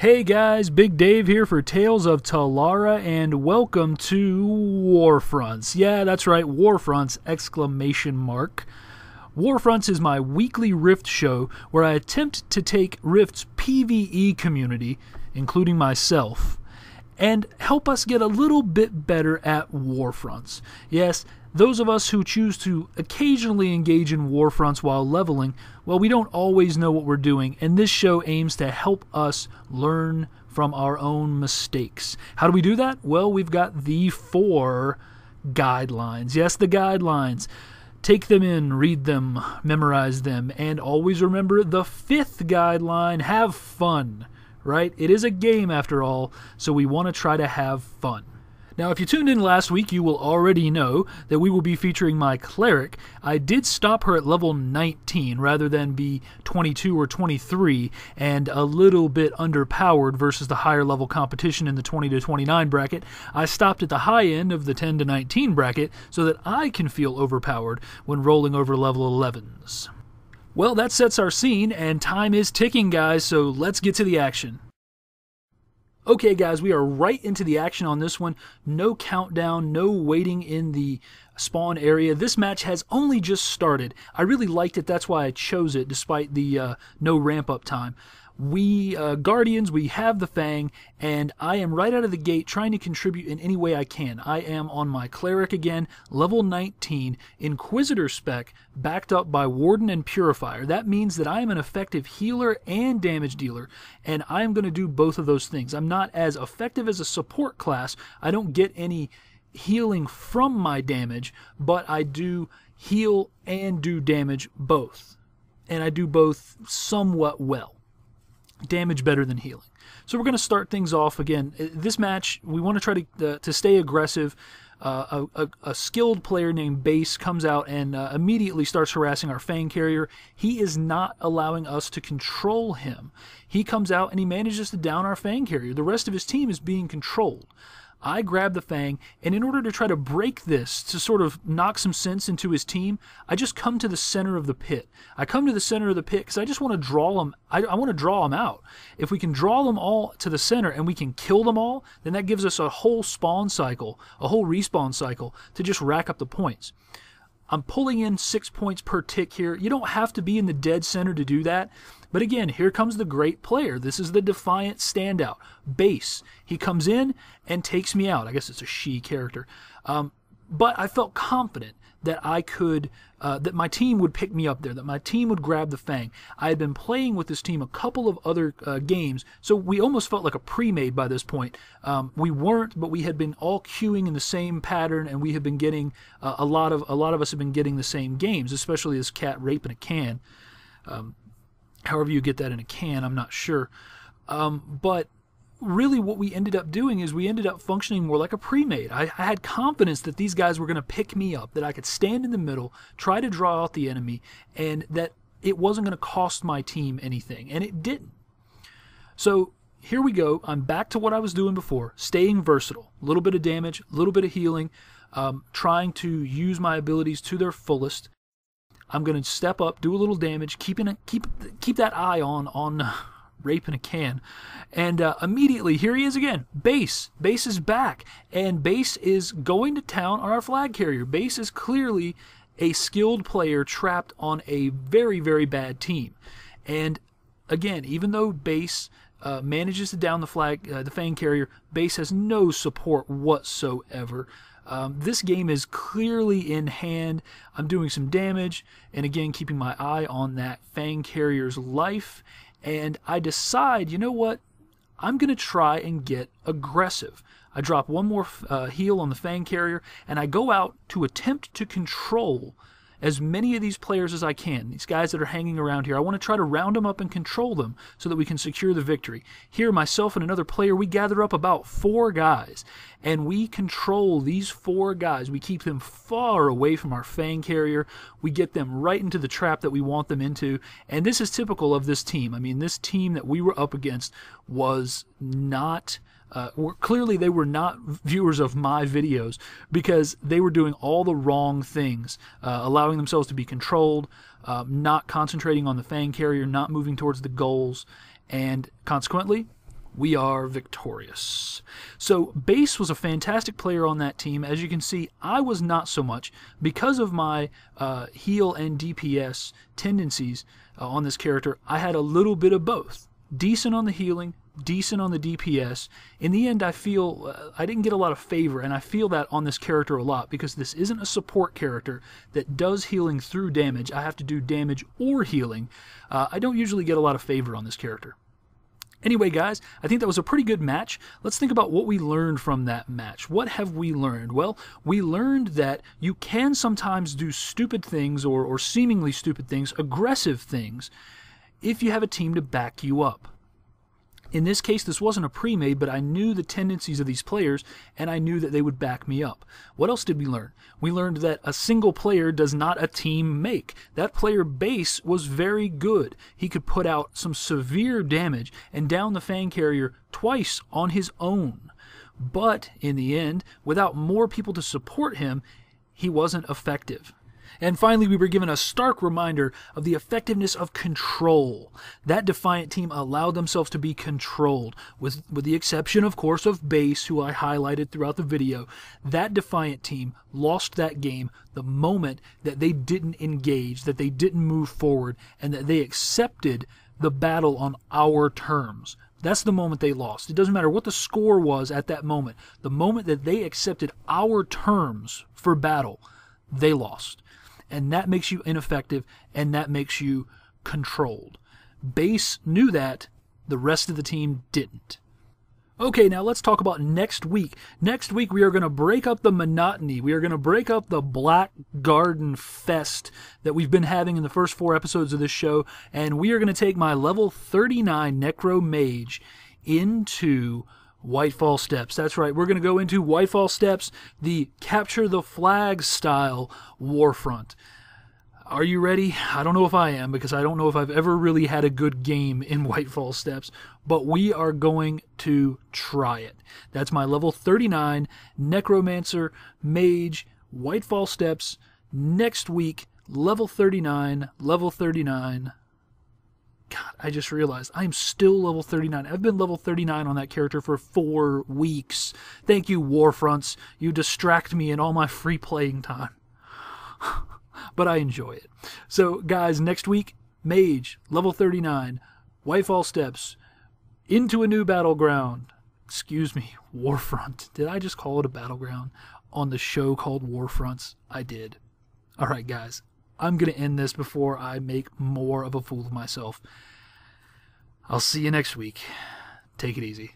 Hey guys, Big Dave here for Tales of Telara and welcome to Warfronts. Yeah, that's right, Warfronts exclamation mark. Warfronts is my weekly Rift show where I attempt to take Rift's PvE community, including myself, and help us get a little bit better at Warfronts. Yes, those of us who choose to occasionally engage in war fronts while leveling, well, we don't always know what we're doing, and this show aims to help us learn from our own mistakes. How do we do that? Well, we've got the four guidelines. Yes, the guidelines. Take them in, read them, memorize them, and always remember the fifth guideline have fun, right? It is a game after all, so we want to try to have fun. Now, if you tuned in last week, you will already know that we will be featuring my cleric. I did stop her at level 19 rather than be 22 or 23 and a little bit underpowered versus the higher level competition in the 20 to 29 bracket. I stopped at the high end of the 10 to 19 bracket so that I can feel overpowered when rolling over level 11s. Well, that sets our scene, and time is ticking, guys, so let's get to the action. Okay, guys, we are right into the action on this one. No countdown, no waiting in the spawn area. This match has only just started. I really liked it. That's why I chose it, despite the uh, no ramp up time we uh, guardians we have the fang and i am right out of the gate trying to contribute in any way i can. I am on my cleric again level 19 inquisitor spec backed up by warden and purifier. That means that i am an effective healer and damage dealer and i am going to do both of those things. I'm not as effective as a support class. I don't get any healing from my damage but i do heal and do damage both. And i do both somewhat well damage better than healing. So we're going to start things off again. Uh, this match, we want to try to uh, to stay aggressive. Uh, a, a, a, skilled player named Base comes out and uh, immediately starts harassing our Fang carrier. He is not allowing us to control him. He comes out and he manages to down our Fang carrier. The rest of his team is being controlled. I grab the Fang, and in order to try to break this, to sort of knock some sense into his team, I just come to the center of the pit. I come to the center of the pit because I just want to draw them. I, I want to draw them out. If we can draw them all to the center and we can kill them all, then that gives us a whole spawn cycle, a whole respawn cycle to just rack up the points. I'm pulling in six points per tick here. You don't have to be in the dead center to do that. But again, here comes the great player. This is the defiant standout. Base. He comes in and takes me out. I guess it's a she character. Um, but I felt confident that I could, uh, that my team would pick me up there, that my team would grab the Fang. I had been playing with this team a couple of other uh, games, so we almost felt like a pre-made by this point. Um, we weren't, but we had been all queuing in the same pattern, and we had been getting uh, a lot of a lot of us have been getting the same games, especially this cat rape in a can. Um, however you get that in a can, I'm not sure. Um, but really what we ended up doing is we ended up functioning more like a pre-made. I, I had confidence that these guys were going to pick me up, that I could stand in the middle, try to draw out the enemy, and that it wasn't going to cost my team anything, and it didn't. So here we go. I'm back to what I was doing before, staying versatile. A little bit of damage, a little bit of healing, um, trying to use my abilities to their fullest. I'm going to step up, do a little damage, keeping keep keep that eye on on rape in a can. And uh, immediately, here he is again. Base. Base is back. And Base is going to town on our flag carrier. Base is clearly a skilled player trapped on a very, very bad team. And again, even though Base uh, manages to down the flag, uh, the Fang carrier, Base has no support whatsoever. Um, this game is clearly in hand. I'm doing some damage, and again, keeping my eye on that Fang carrier's life and I decide, you know what? I'm going to try and get aggressive. I drop one more uh, heal on the Fang Carrier, and I go out to attempt to control as many of these players as I can, these guys that are hanging around here. I want to try to round them up and control them so that we can secure the victory. Here, myself and another player, we gather up about four guys, and we control these four guys. We keep them far away from our Fang carrier. We get them right into the trap that we want them into, and this is typical of this team. I mean, this team that we were up against was not uh, were, clearly they were not viewers of my videos because they were doing all the wrong things, uh, allowing themselves to be controlled, uh, not concentrating on the fang carrier, not moving towards the goals, and consequently, we are victorious. So, Base was a fantastic player on that team. As you can see, I was not so much because of my uh, heal and DPS tendencies uh, on this character. I had a little bit of both decent on the healing, decent on the DPS. In the end, I feel uh, I didn't get a lot of favor, and I feel that on this character a lot because this isn't a support character that does healing through damage. I have to do damage or healing. Uh, I don't usually get a lot of favor on this character. Anyway, guys, I think that was a pretty good match. Let's think about what we learned from that match. What have we learned? Well, we learned that you can sometimes do stupid things or, or seemingly stupid things, aggressive things, if you have a team to back you up. In this case, this wasn't a pre made, but I knew the tendencies of these players and I knew that they would back me up. What else did we learn? We learned that a single player does not a team make. That player base was very good. He could put out some severe damage and down the Fang Carrier twice on his own. But in the end, without more people to support him, he wasn't effective. And finally, we were given a stark reminder of the effectiveness of control. That Defiant team allowed themselves to be controlled, with, with the exception, of course, of Base, who I highlighted throughout the video. That Defiant team lost that game the moment that they didn't engage, that they didn't move forward, and that they accepted the battle on our terms. That's the moment they lost. It doesn't matter what the score was at that moment. The moment that they accepted our terms for battle, they lost and that makes you ineffective and that makes you controlled. Base knew that, the rest of the team didn't. Okay, now let's talk about next week. Next week, we are going to break up the monotony. We are going to break up the Black Garden Fest that we've been having in the first four episodes of this show, and we are going to take my level 39 Necro Mage into Whitefall Steps. That's right, we're going to go into Whitefall Steps, the capture the flag style warfront. Are you ready? I don't know if I am because I don't know if I've ever really had a good game in Whitefall Steps, but we are going to try it. That's my level 39 Necromancer Mage Whitefall Steps next week, level 39, level 39. I just realized I'm still level 39. I've been level 39 on that character for four weeks. Thank you, Warfronts. You distract me in all my free playing time. but I enjoy it. So, guys, next week, Mage, level 39, Whitefall Steps, into a new battleground. Excuse me, Warfront. Did I just call it a battleground on the show called Warfronts? I did. All right, guys. I'm going to end this before I make more of a fool of myself. I'll see you next week. Take it easy.